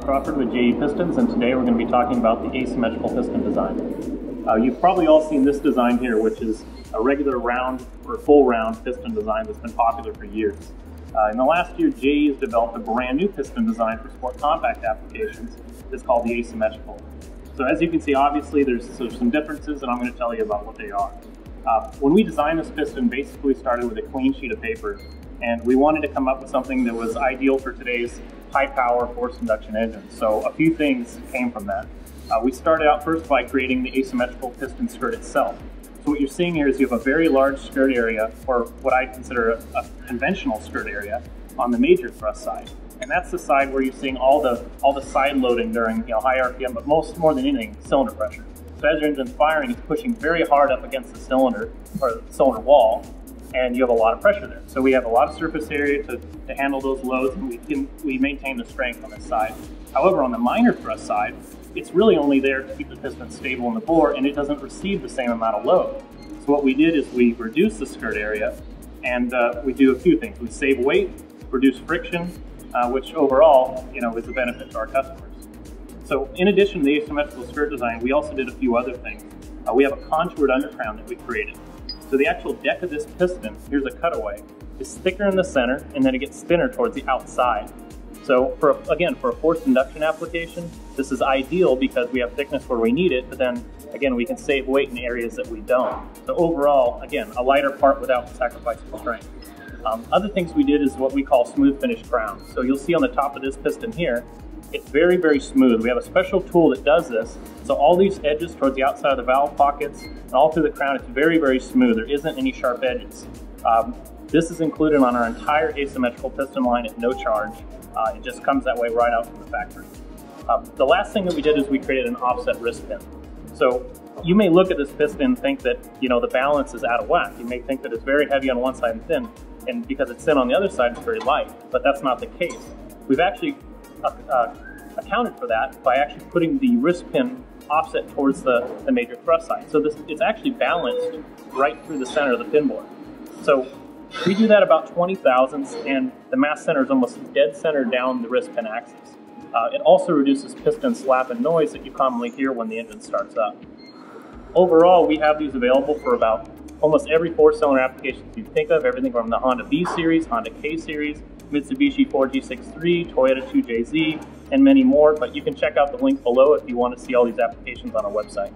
Crawford with JE Pistons, and today we're going to be talking about the asymmetrical piston design. Uh, you've probably all seen this design here, which is a regular round or full round piston design that's been popular for years. Uh, in the last year, JE has developed a brand new piston design for sport compact applications. It's called the asymmetrical. So as you can see, obviously there's, there's some differences, and I'm going to tell you about what they are. Uh, when we designed this piston, basically we started with a clean sheet of paper, and we wanted to come up with something that was ideal for today's high power forced induction engines. So a few things came from that. Uh, we started out first by creating the asymmetrical piston skirt itself. So what you're seeing here is you have a very large skirt area, or what I consider a, a conventional skirt area, on the major thrust side. And that's the side where you're seeing all the all the side loading during you know high RPM, but most more than anything, cylinder pressure. So as your engine's firing, it's pushing very hard up against the cylinder or the cylinder wall, and you have a lot of pressure there. So we have a lot of surface area to, to handle those loads, and we can we maintain the strength on this side. However, on the minor thrust side, it's really only there to keep the piston stable in the bore, and it doesn't receive the same amount of load. So what we did is we reduced the skirt area, and uh, we do a few things. We save weight, reduce friction, uh, which overall, you know, is a benefit to our customers. So in addition to the asymmetrical skirt design, we also did a few other things. Uh, we have a contoured undercrown that we created. So the actual deck of this piston, here's a cutaway, is thicker in the center and then it gets thinner towards the outside. So for again, for a forced induction application, this is ideal because we have thickness where we need it, but then again, we can save weight in areas that we don't. So overall, again, a lighter part without sacrificing strength. Um, other things we did is what we call smooth finish crown. So you'll see on the top of this piston here, it's very, very smooth. We have a special tool that does this. So all these edges towards the outside of the valve pockets and all through the crown, it's very, very smooth. There isn't any sharp edges. Um, this is included on our entire asymmetrical piston line at no charge. Uh, it just comes that way right out from the factory. Um, the last thing that we did is we created an offset wrist pin. So you may look at this piston and think that you know the balance is out of whack. You may think that it's very heavy on one side and thin, and because it's thin on the other side, it's very light. But that's not the case. We've actually uh, accounted for that by actually putting the wrist pin offset towards the, the major thrust side. So this it's actually balanced right through the center of the pin bore. So we do that about 20 thousandths, and the mass center is almost dead center down the wrist pin axis. Uh, it also reduces piston slap and noise that you commonly hear when the engine starts up. Overall, we have these available for about almost every four-cylinder application you think of, everything from the Honda B series, Honda K series, Mitsubishi 4G63, Toyota 2JZ, and many more, but you can check out the link below if you want to see all these applications on our website.